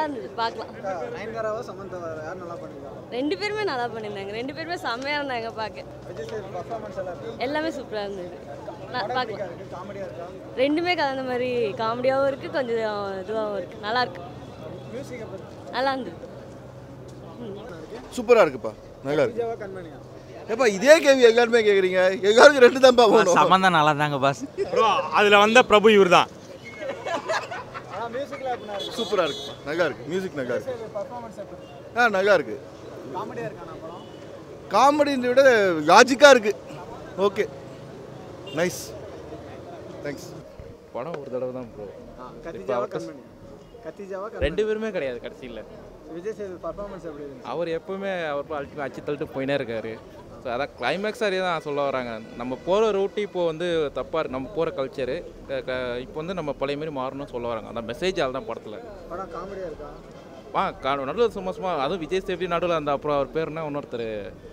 நல்லா இருந்தது பார்க்கலாம். நயன்தாராவா சமந்தாவா யார் நல்லா பண்ணிருக்காங்க. ரெண்டு பேருமே நல்லா பண்ணியிருந்தாங்க. ரெண்டு பேருமே செம்மையாக இருந்தாங்க பார்க்க. எல்லாம் இருக்கு எல்லாமே சூப்பராக இருந்தது. பார்க்கலாம். இருக்கு? காமெடியா இருக்கா? ரெண்டுமே கலந்த மாதிரி காமெடியாகவும் இருக்குது கொஞ்சம் இதுவாகவும் இருக்குது நல்லா இருக்கு. மியூசிக்கை பத்தி நல்லா இருந்தது. சூப்பராக இருக்குப்பா. நல்லா இருக்கு. ஏப்பா இதே கேள்வி எல்லாருமே கேட்குறீங்க எல்லாருக்கும் ரெண்டு தான்ப்பா போகணும்? சம்மந்தம் நல்லா தாங்க பாஸ் ப்ரோ அதில் வந்த பிரபு இவர் தான் இருக்கு. சூப்பராக இருக்குப்பா நல்லா இருக்கு. மியூசிக் நல்லா இருக்கு. ஆ நல்லா இருக்கு. காமெடியா விட லாஜிக்காக இருக்கு. ஓகே நைஸ் தேங்க்ஸ் படம் ஒரு தடவை தான் ப்ரோ ரெண்டு பேருமே கிடையாது கடைசியில். விஜய் சேது பர்ஃபார்மன்ஸ் எப்படி அவர் எப்பவுமே அவர் அல்டி அச்சு தள்ளிட்டு போயினே இருக்காரு. ஸோ அதான் கிளைமேக்ஸ் அதே தான் சொல்ல வராங்க. நம்ம போகிற ரூட்டு இப்போ வந்து தப்பாக நம்ம போகிற கல்ச்சரு இப்போ வந்து நம்ம பழைய மாதிரி மாறணும்னு சொல்ல வராங்க. அந்த மெசேஜ் அதுதான் படத்தில். படம் காமெடியா இருக்கா? ஆ கா நடுவில் சும்மா சும்மா அதுவும் விஜய் சேஃப்டி நடுவில் அந்த அப்புறம் அவர் பேர் என்ன? இன்னொருத்தர்.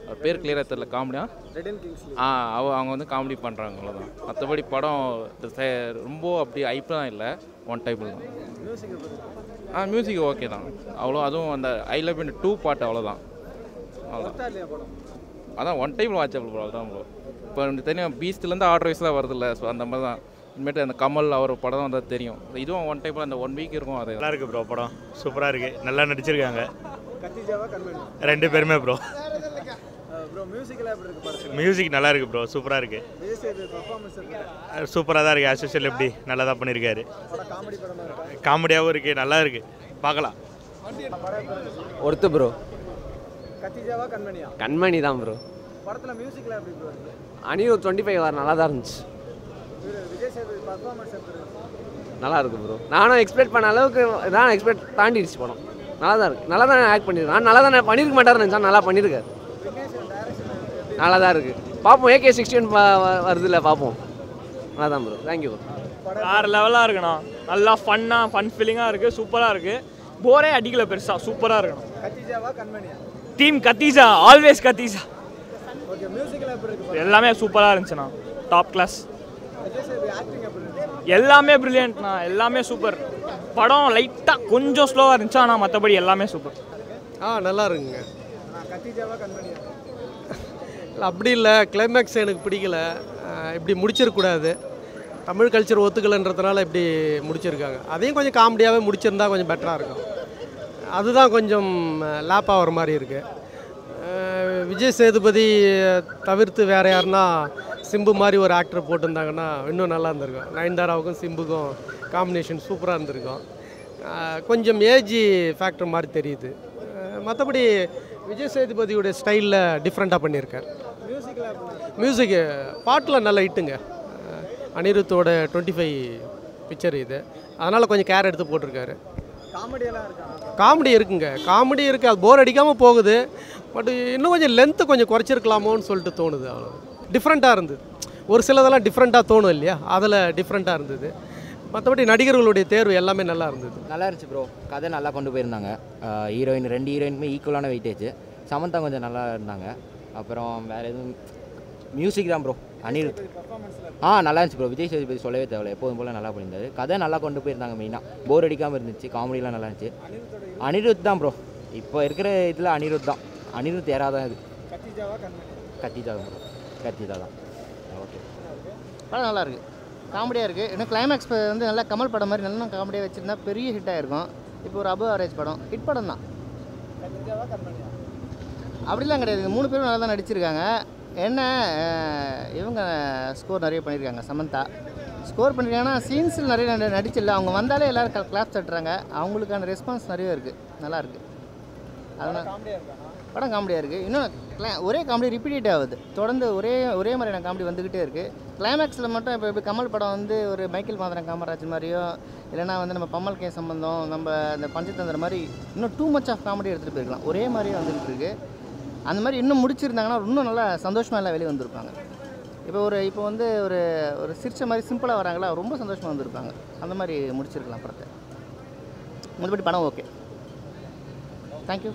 அவர் பேர் கிளியராக தெரியல. காமெடியா? ஆ அவ அவங்க வந்து காமெடி பண்ணுறாங்க அவ்வளோதான் மற்றபடி படம் ரொம்ப அப்படி ஐப்லாம் இல்லை. ஒன் டைப்பில் தான். ஆ மியூசிக் ஓகே தான். அவ்வளோ அதுவும் அந்த ஐ லவ் இன் டூ பாட்டு அவ்வளோதான் அவ்வளோதான் அதான் ஒன் டைமில் வாட்சபிள் ப்ரோ அதான் ப்ரோ இப்போ தெரியும் பீஸ்ட்லேருந்து ஆர்டர் வைஸ்லாம் வருதுல்ல ஸோ அந்த மாதிரி தான். இனிமேட்டு அந்த கமல் அவர் படம் வந்தால் தெரியும். இதுவும் ஒன் டைமில் அந்த ஒன் வீக் இருக்கும் அது. நல்லா இருக்கு ப்ரோ படம். சூப்பராக இருக்கு. நல்லா நடிச்சிருக்காங்க. ரெண்டு பேருமே ப்ரோ ப்ரோ மியூசிக்கெல்லாம் எப்படி இருக்கு படத்துல? மியூசிக் நல்லா இருக்கு ப்ரோ சூப்பராக இருக்கு. சூப்பராக தான் இருக்கு. ஆஸ் எப்படி நல்லா தான் பண்ணியிருக்காரு. படம் காமெடி படமா இருக்கா? காமெடியாகவும் இருக்கு நல்லா இருக்கு. பார்க்கலாம். ஒருத்து ப்ரோ கத்திஜாவா கண்மணியா? கண்மணி தான் ப்ரோ படத்துல மியூசிக்ல எப்படி ப்ரோ அனிருத் டுவெண்ட்டி ஃபைவ் வர நல்லா தான் இருந்துச்சு விஜய் சேது பர்ஃபார்மன்ஸ் நல்லா இருக்கு ப்ரோ நானும் எக்ஸ்பெக்ட் பண்ண அளவுக்கு தான் எக்ஸ்பெக்ட் தாண்டிடுச்சு படம். நல்லா தான் இருக்கு. நல்லா தான் ஆக்ட் பண்ணியிருக்கேன் நான் நல்லா தான் பண்ணியிருக்க மாட்டாருன்னு நினச்சா நல்லா பண்ணியிருக்காரு நல்லா தான் இருக்கு? பார்ப்போம் ஏகே சிக்ஸ்டின் வருதுல்ல பார்ப்போம் நல்லா தான் ப்ரோ தேங்க்யூ ப்ரோ வேறு லெவலாக இருக்குண்ணா நல்லா ஃபன்னாக ஃபன் ஃபீலிங்காக இருக்குது சூப்பராக இருக்குது போரே அடிக்கல பெருசாக சூப்பராக இருக்கணும். கத்திஜாவா கண்மணியா? டீம் கத்தீசா ஆல்வேஸ் கத்தீசா எல்லாமே சூப்பராக இருந்துச்சுண்ணா. டாப் கிளாஸ் எல்லாமே ப்ரில்லியன்ட்ண்ணா எல்லாமே சூப்பர் படம் லைட்டாக கொஞ்சம் ஸ்லோவாக இருந்துச்சு ஆனால் மற்றபடி எல்லாமே சூப்பர் ஆ நல்லா இருக்குங்க. இல்லை அப்படி இல்லை. கிளைமேக்ஸ் எனக்கு பிடிக்கல. இப்படி முடிச்சிருக்கக்கூடாது தமிழ் கல்ச்சர் ஒத்துக்கலைன்றதுனால இப்படி முடிச்சிருக்காங்க. அதையும் கொஞ்சம் காமெடியாகவே முடிச்சிருந்தா கொஞ்சம் பெட்டராக இருக்கும். அதுதான் கொஞ்சம் லேப் ஆகிற மாதிரி இருக்குது விஜய் சேதுபதி தவிர்த்து வேறு யாருன்னா சிம்பு மாதிரி ஒரு ஆக்டர் போட்டிருந்தாங்கன்னா இன்னும் நல்லா இருந்திருக்கும். நயன்தாராவுக்கும் சிம்புக்கும் காம்பினேஷன் சூப்பராக இருந்திருக்கும். கொஞ்சம் ஏஜ் ஃபேக்டர் மாதிரி தெரியுது. மற்றபடி விஜய் சேதுபதியோடைய ஸ்டைலில் டிஃப்ரெண்ட்டாக பண்ணியிருக்கார். மியூசிக்கில் மியூசிக்கு பாட்டில் நல்லா இட்டுங்க அனிருத்தோட டுவெண்ட்டி ஃபைவ் பிக்சர் இது. அதனால் கொஞ்சம் கேர் எடுத்து போட்டிருக்காரு. காமெடி இருக்குங்க. காமெடி இருக்குது அது போர் அடிக்காமல் போகுது. பட் இன்னும் கொஞ்சம் லென்த்து கொஞ்சம் குறைச்சிருக்கலாமோன்னு சொல்லிட்டு தோணுது அவ்வளோ டிஃப்ரெண்ட்டாக இருந்தது. ஒரு சிலதெல்லாம் டிஃப்ரெண்ட்டாக தோணும் இல்லையா? அதில் டிஃப்ரெண்ட்டாக இருந்தது. மற்றபடி நடிகர்களுடைய தேர்வு எல்லாமே நல்லா இருந்தது. நல்லா இருந்துச்சு ப்ரோ கதை நல்லா கொண்டு போயிருந்தாங்க. ஹீரோயின் ரெண்டு ஹீரோயினுமே ஈக்குவலான வெயிட்டேஜ் சமந்தா கொஞ்சம் நல்லா இருந்தாங்க. அப்புறம் வேறு எதுவும் மியூசிக் தான் ப்ரோ அனிருத் ஆ நல்லா இருந்துச்சு ப்ரோ விஜய் சேதுபதி சொல்லவே தேவையில்ல. எப்போதும் போல் நல்லா பண்ணியிருந்தாரு. கதை நல்லா கொண்டு போயிருந்தாங்க மெயினாக போர் அடிக்காமல் இருந்துச்சு. காமெடிலாம் நல்லா இருந்துச்சு. அனிருத் தான் ப்ரோ இப்போ இருக்கிற இதில் அனிருத் தான். அனிருத் யாராக தான் இது கத்திதா தான் ப்ரோ கத்திதா தான் ஓகே. படம் நல்லா இருக்கு. காமெடியாக இருக்குது இன்னும் கிளைமேக்ஸ் வந்து நல்லா கமல் படம் மாதிரி நல்லா காமெடியாக வச்சுருந்தா பெரிய ஹிட் ஆயிருக்கும். இப்போ ஒரு அபவ் ஆவரேஜ் படம். ஹிட் படம் தான். அப்படிலாம் கிடையாது. மூணு பேரும் நல்லா தான் நடிச்சிருக்காங்க. என்ன இவங்க ஸ்கோர் நிறைய பண்ணியிருக்காங்க சமந்தா. ஸ்கோர் பண்ணியிருக்காங்கன்னா சீன்ஸில் நிறைய நடி- நடிச்சில்ல. அவங்க வந்தாலே எல்லோரும் கிளாப் தட்டுறாங்க. அவங்களுக்கான ரெஸ்பான்ஸ் நிறைய இருக்குது நல்லா இருக்குது அதனால் படம் காமெடியாக இருக்குது இன்னும் ஒரே காமெடி ரிப்பீட் ஆகுது. தொடர்ந்து ஒரே ஒரே மாதிரியான காமெடி வந்துக்கிட்டே இருக்குது கிளைமேக்ஸில் மட்டும் இப்போ இப்போ கமல் படம் வந்து ஒரு மைக்கேல் மாதரன் காமராஜ் மாதிரியோ இல்லைனா வந்து நம்ம பம்மல் கே சம்பந்தம் நம்ம இந்த பஞ்சதந்திர மாதிரி இன்னும் டூ மச் ஆஃப் காமெடி எடுத்துகிட்டு போயிருக்கலாம். ஒரே மாதிரியே வந்துகிட்டு இருக்கு. அந்த மாதிரி இன்னும் முடிச்சிருந்தாங்கன்னா இன்னும் நல்லா சந்தோஷமாக எல்லாம் வெளியே வந்திருப்பாங்க. இப்போ ஒரு இப்போ வந்து ஒரு ஒரு சிரிச்ச மாதிரி சிம்பிளாக வராங்களா ரொம்ப சந்தோஷமாக வந்திருப்பாங்க. அந்த மாதிரி முடிச்சிருக்கலாம் படத்தை. மற்றபடி படம் ஓகே. தேங்க்யூ